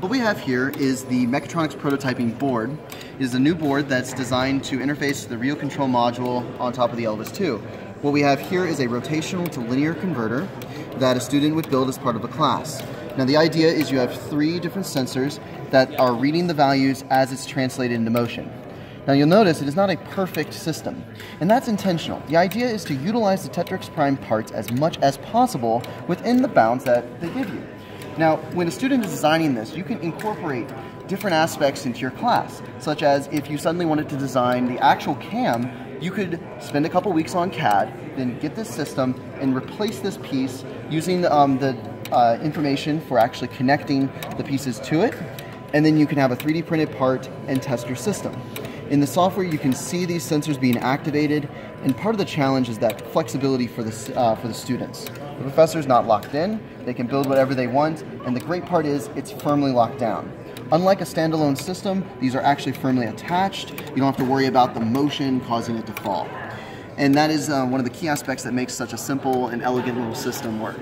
What we have here is the Mechatronics prototyping board. It is a new board that's designed to interface the real control module on top of the Elvis 2. What we have here is a rotational to linear converter that a student would build as part of a class. Now the idea is you have three different sensors that are reading the values as it's translated into motion. Now you'll notice it is not a perfect system, and that's intentional. The idea is to utilize the Tetrix Prime parts as much as possible within the bounds that they give you. Now, when a student is designing this, you can incorporate different aspects into your class, such as if you suddenly wanted to design the actual cam, you could spend a couple weeks on CAD, then get this system and replace this piece using um, the uh, information for actually connecting the pieces to it, and then you can have a 3D printed part and test your system. In the software, you can see these sensors being activated, and part of the challenge is that flexibility for the, uh, for the students. The professor's not locked in, they can build whatever they want, and the great part is it's firmly locked down. Unlike a standalone system, these are actually firmly attached. You don't have to worry about the motion causing it to fall. And that is uh, one of the key aspects that makes such a simple and elegant little system work.